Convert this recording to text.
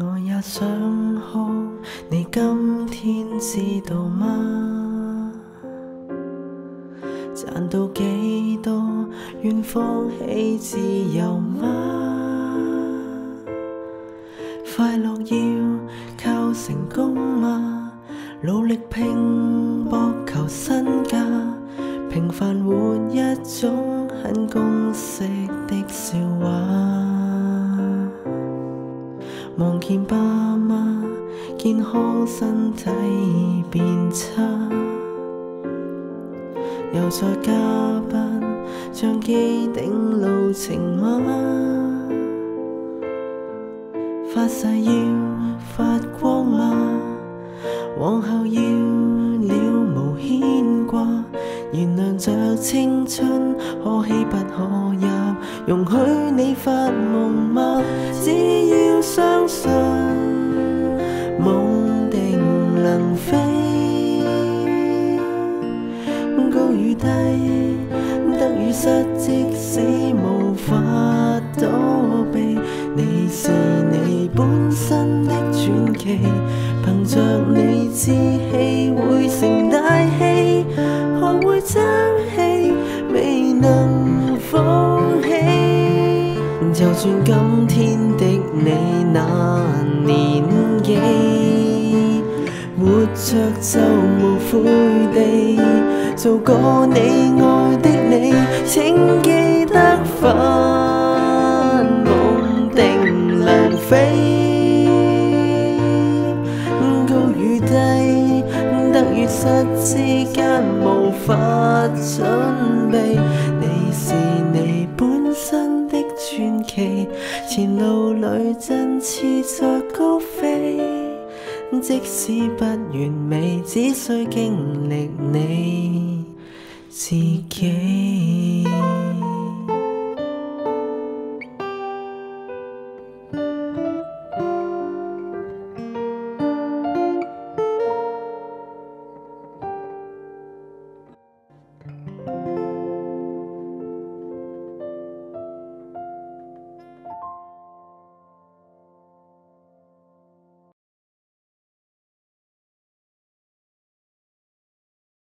我也想哭，你今天知道吗？赚到几多，愿放弃自由吗？快乐要靠成功吗？努力拼搏求身价，平凡活一种很公式的笑话。望见爸妈健康身体变差，又再加班，像既定路程吗？发誓要发光吗？往后要了无牵挂，原谅着青春可喜不可泣，容许你发梦吗？飞，高与低，得与失，即使无法躲避，你是你本身的传奇，凭着你志气会成大器，学会争气，未能放弃。就算今天的你那年，着就无悔地做个你爱的你，请记得发梦定能飞，高与低，得与失之间无法准备，你是你本身的传奇，前路里振翅在高飞。即使不完美，只需经历你自己。